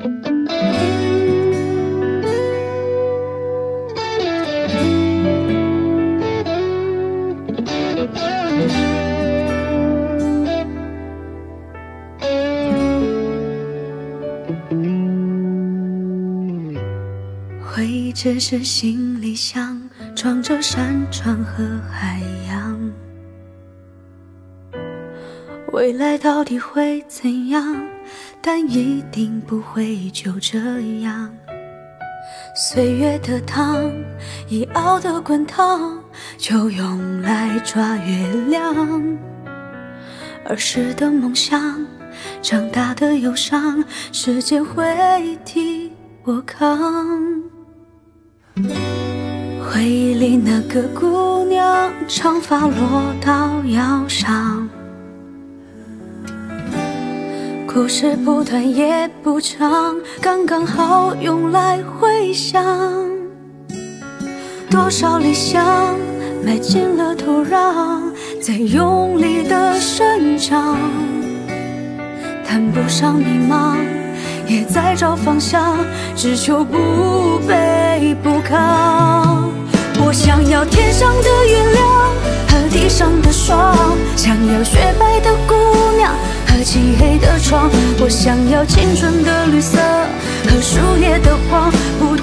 回忆只是行李箱，装着山川和海洋。未来到底会怎样？但一定不会就这样。岁月的汤已熬得滚烫，就用来抓月亮。儿时的梦想，长大的忧伤，时间会替我扛。回忆里那个姑娘，长发落到腰上。故事不短也不长，刚刚好用来回想。多少理想埋进了土壤，在用力的生长。谈不上迷茫，也在找方向，只求不卑不亢。我想要天上的月亮和地上的霜，想要雪白的姑。我想要青春的绿色和树叶的黄，不